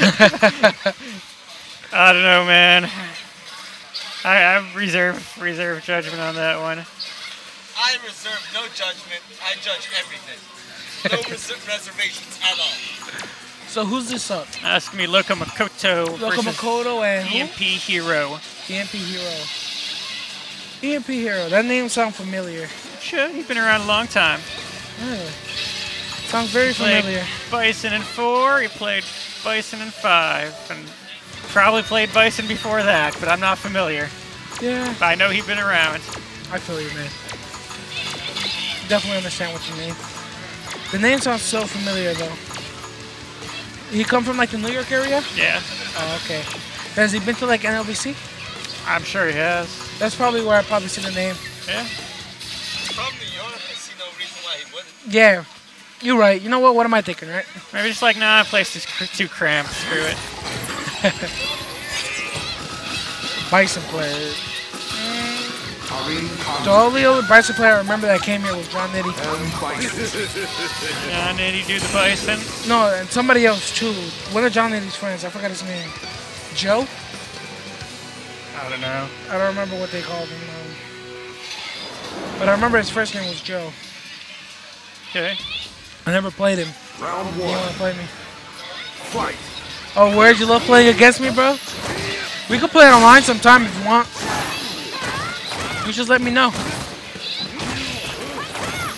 I don't know, man. I, I reserve reserve judgment on that one. I reserve no judgment. I judge everything. No res- reservations at all. So who's this up? Ask me Loko Makoto versus Loko Makoto and who? EMP Hiro. EMP Hiro. EMP Hiro. That name sounds familiar. Sure, he's been around a long time. Yeah. Sounds very Played familiar. Bison in four. He played Bison in five, and probably played Bison before that, but I'm not familiar. Yeah, But I know he's been around. I feel you, man. Definitely understand what you mean. The name sounds so familiar, though. He come from like the New York area? Yeah, Oh, okay. Has he been to like NLBC? I'm sure he has. That's probably where I probably see the name. Yeah. From New York, I see no reason why he wouldn't. Yeah, you're right. You know what? What am I thinking, right? Maybe just like, nah, place is cr- too cramped. Screw it. Bison player. The only other Bison player I remember that came here was John Nitty. John did he do the Bison? No, and somebody else too. One of John Nitty's friends. I forgot his name. Joe? I don't know. I don't remember what they called him. Um, but I remember his first name was Joe. Okay. I never played him. Round You want one. to play me? Fight. Oh, where'd you love playing against me, bro? We could play online sometime if you want. You just let me know.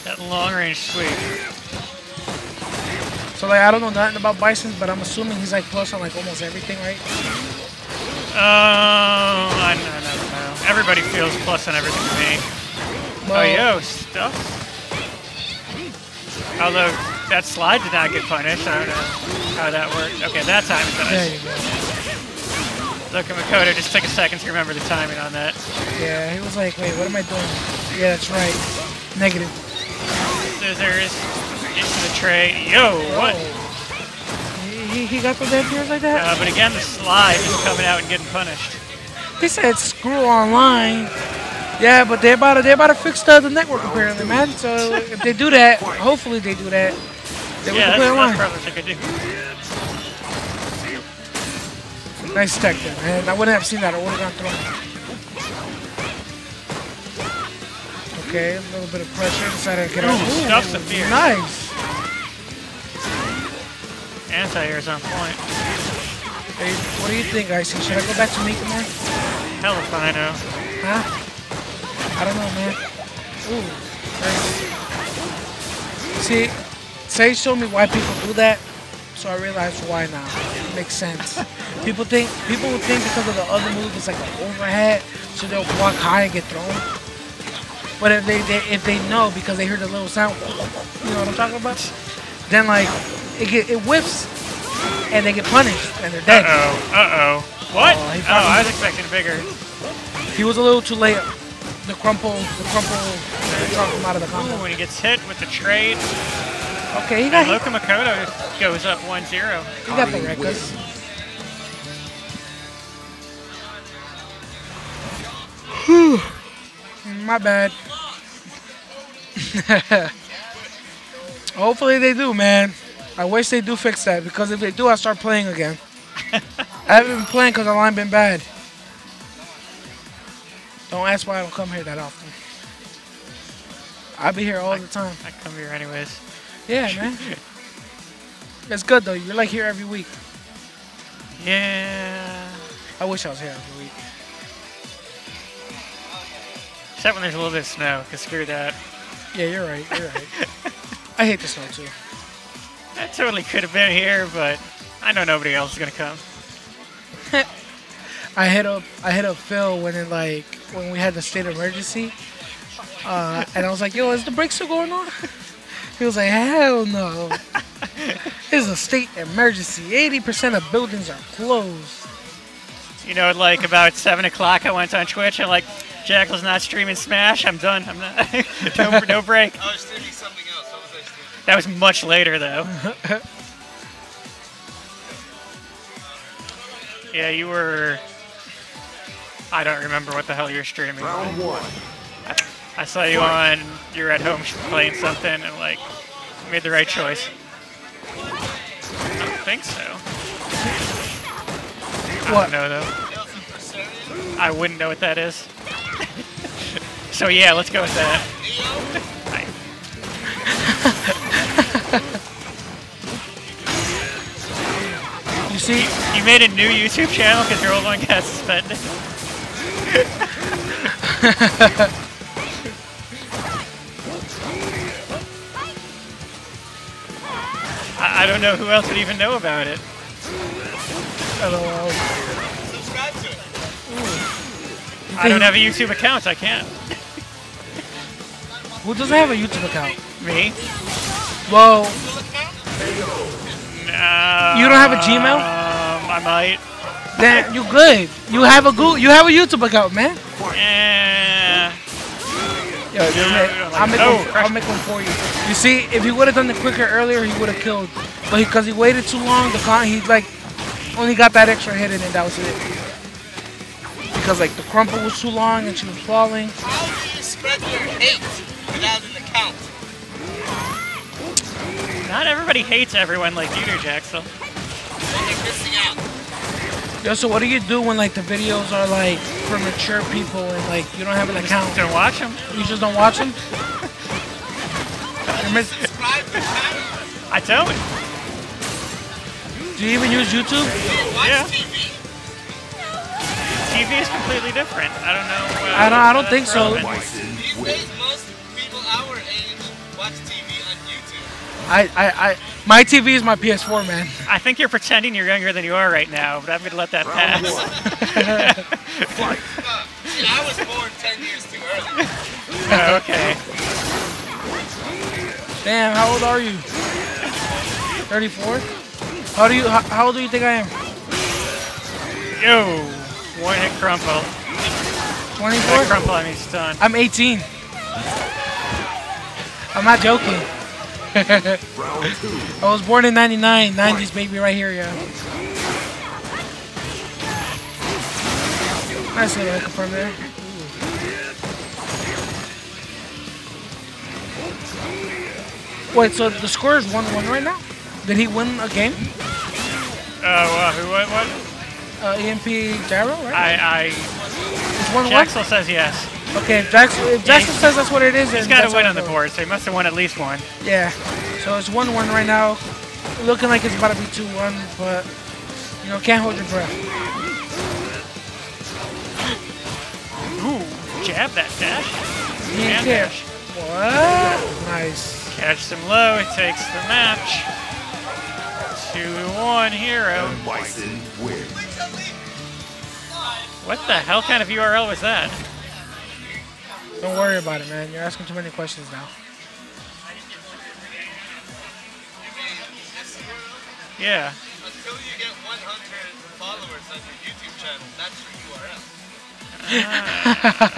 That long range sweep. So like I don't know nothing about Bison, but I'm assuming he's like plus on like almost everything, right? Oh, I know, no, no. Everybody feels plus on everything to me. Oh, yo, stuff. Although that slide did not get punished. I don't know how that worked. Okay, that time it There punished. you go. Look at Makoto. Just took a second to remember the timing on that. Yeah, he was like, wait, what am I doing? Yeah, that's right. Negative. Scissors into the tray. Yo, what? He, he, he got those tears like that? Uh, but again, the slide is coming out and getting punished. He said screw online. Yeah, but they're about to they're about to fix the, the network apparently, man. So if they do that, hopefully they do that. Then we Yeah, that's, that's probably what they do. Nice tech there, man. I wouldn't have seen that. I would have gone through. Okay, a little bit of pressure. Decided to get out. Ooh, stuffs the fear. Nice. Anti-air's on point. Hey, what do you think, Icy? Should I go back to Mika, man? Hell if I know. Huh? I don't know, man. Ooh. See, Sage showed me why people do that, so I realized why now. It makes sense. people think people would think because of the other move it's like an overhead, so they'll block high and get thrown. But if they, they if they know because they hear the little sound, you know what I'm talking about? Then like it get it whips and they get punished and they're dead. Uh-oh. Uh-oh. What? Oh, Oh, I was expecting bigger. He was a little too late. The crumple, the crumple, dropped him out of the Ooh, combo. when he gets hit with the trade, Okay, he got Loko Makoto goes up 1-0. He got the records. My bad. Hopefully they do, man. I wish they do fix that because if they do, I start playing again. I haven't been playing because the line been bad. Don't ask why I don't come here that often. I be here all the time. I come here anyways. Yeah, man. It's good though. You're like here every week. Yeah. I wish I was here every week. Except when there's a little bit of snow, because screw that. Yeah, you're right. You're right. I hate the snow too. I totally could have been here, but I know nobody else is going to come. I hit up I hit up Phil when it like when we had the state emergency. Uh, and I was like, yo, is the break still going on? He was like, hell no. It's a state emergency. 80% of buildings are closed. You know, like about 7 o'clock, I went on Twitch and like, Jaxel's not streaming Smash. I'm done. I'm not. no, no break. I was streaming something else. What was I streaming? That was much later, though. yeah, you were. I don't remember what the hell you're streaming. Round one. I saw you on. You were at home playing something and like made the right choice. I don't think so. I What? don't know though. Tales of Berseria, I wouldn't know what that is. so yeah, let's go with that. You see, You made a new YouTube channel because your old one got suspended. I, I don't know who else would even know about it. LOL. subscribe to it. I don't have a YouTube account. I can't. Who doesn't have a YouTube account? Me? Whoa. Uh, You don't have a Gmail? Um, I might. Then you good. You have a Google, you have a YouTube account, man. Eh, Yo, you're Yeah, right. I don't like I'll make it. One. crush- I'll make one for you. You see, if he would have done it quicker earlier, he would have killed. But because he, waited too long, the con he like only got that extra hit and that was it. Because like the crumple was too long and she was falling. How do you spread your hate without an account? not everybody hates everyone like you do, Jaxel. Then you're missing out. Yo, so what do you do when like the videos are like for mature people and like you don't have an account? Don't watch them. You just don't watch them? You're miss- Subscribe to the channel. I don't. do you even use YouTube? You Yeah. TV. TV is completely different. I don't know. Uh, I don't- I don't think so. relevant. I, I, I, my TV is my PS4, man. I think you're pretending you're younger than you are right now, but I'm going to let that pass. Uh, see, I was born 10 years too early. Oh, okay. Damn, how old are you? 34? How do you, how, how old do you think I am? Yo, one hit crumple. 24? One crumple, I mean stun. I'm 18. I'm not joking. I was born in 99, 90s baby right here, yeah. Nice little echo from there. Wait, so the score is 1-1 right now? Did he win a game? Uh, who, what, what? Uh, EMP Hiro, right? I, it's I, 1-1? Jaxel says yes. Okay, if Jaxel, if Jaxel he's- says that's what it is, he's got that's to win on the board, so he must have won at least one. Yeah. So it's 1 1 right now. Looking like it's about to be 2 1, but, you know, can't hold your breath. Ooh, jab that dash. He ain't And care. dash. What? Nice. Catch them low, it takes the match. 2-1 Hiro. Bison wins. What the hell kind of URL was that? Don't worry about it, man. You're asking too many questions now. Yeah. Until you get 100 followers on your YouTube channel, that's your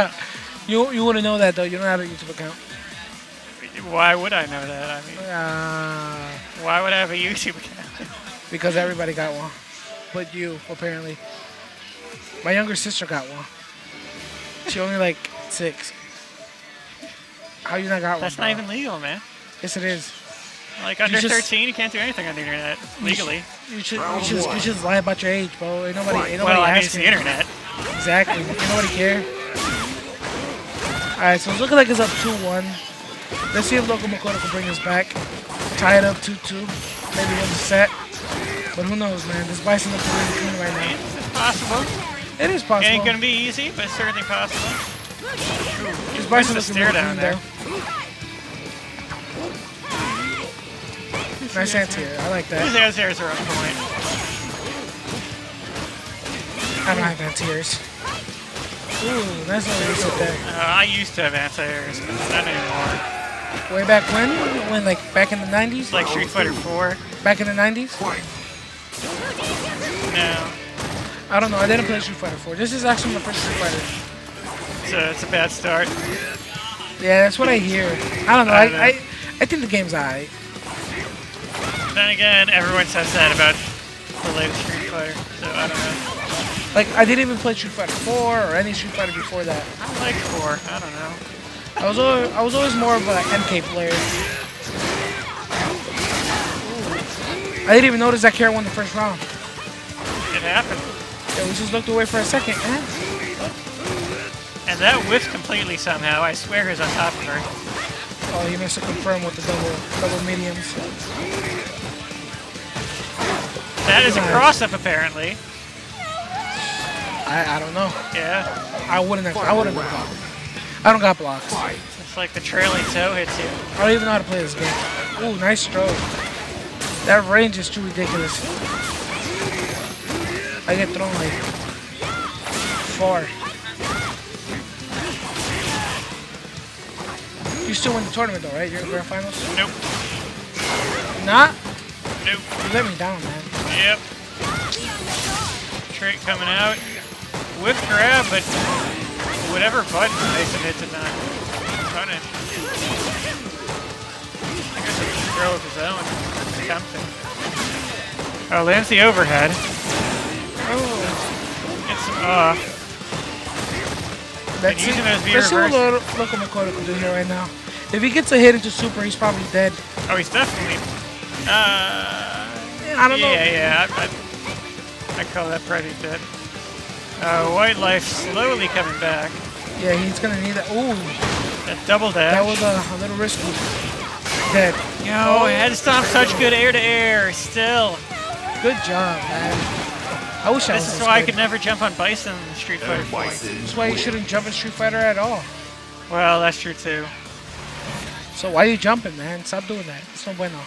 URL. You you wouldn't know that, though. You don't have a YouTube account. Why would I know that? I mean, Uh, why would I have a YouTube account? because everybody got one. But you, apparently. My younger sister got one. She only like six. How you not got That's one? not bro? even legal, man. Yes, it is. Like under just- 13, you can't do anything on the internet legally. You should, you should, you should lie about your age, bro. Ain't nobody, ain't nobody Well, I mean, it's the internet. Exactly. Ain't nobody care. Alright, so it's looking like it's up 2-1. Let's see if Loko Makoto can bring us back. Tie it up 2-2. Maybe win the set. But who knows, man. This Bison looks really clean right now. It's possible. It is possible. It ain't gonna be easy, but it's certainly possible. This Where's Bison the looking stare really down clean, there? though. Nice anti-air. I like that. airs airs are on point. I don't have anti-airs. Ooh, nice little reset there. Uh, I used to have anti-airs, but not anymore. Way back when? When, like, back in the 90s? Like Street Fighter 4. Back in the 90s? No. I don't know. I didn't play Street Fighter 4. This is actually my first Street Fighter. It's a, it's a bad start. Yeah, that's what I hear. I don't know. I I, don't know. I, I think the game's alright. Then again, everyone says that about the latest Street Fighter, so I don't know. Like, I didn't even play Street Fighter 4 or any Street Fighter before that. I like 4. I don't know. I was always, I was always more of an MK player. I didn't even notice that Kara won the first round. It happened. Yeah, we just looked away for a second. Eh? And that whiffed completely somehow. I swear he's on top of her. Oh, he missed to confirm with the double double mediums. That is a Nice. cross-up, apparently. I, I don't know. Yeah. I wouldn't have. I wouldn't have blocked. I don't got blocks. It's like the trailing toe hits you. I don't even know how to play this game. Ooh, nice stroke. That range is too ridiculous. I get thrown like far. You still win the tournament though, right? You're in grand finals. Nope. Not. Nope. You let me down, man. Yep. Trick coming out. Whip grab, but whatever button Mason hits it not punish. I guess he can throw of his own. Something. Oh, lands the overhead. Oh, Gets some off. let's see. use him as V Let's see what reverse. Makoto do here right now. If he gets a hit into super, he's probably dead. Oh, he's definitely. Uh, I don't know. yeah, yeah. I, I, I call that pretty dead. Uh, White Life slowly coming back. Yeah, he's gonna need that. Ooh, That double dash. that was a, a little risky. Dead. Yo, head stomp, such good air to air. Still, Good job, man. I wish I was this is this why I could never jump on Bison in Street Fighter 4. That's why you shouldn't jump in Street Fighter at all. Well, that's true too. So why are you jumping, man? Stop doing that. It's no bueno.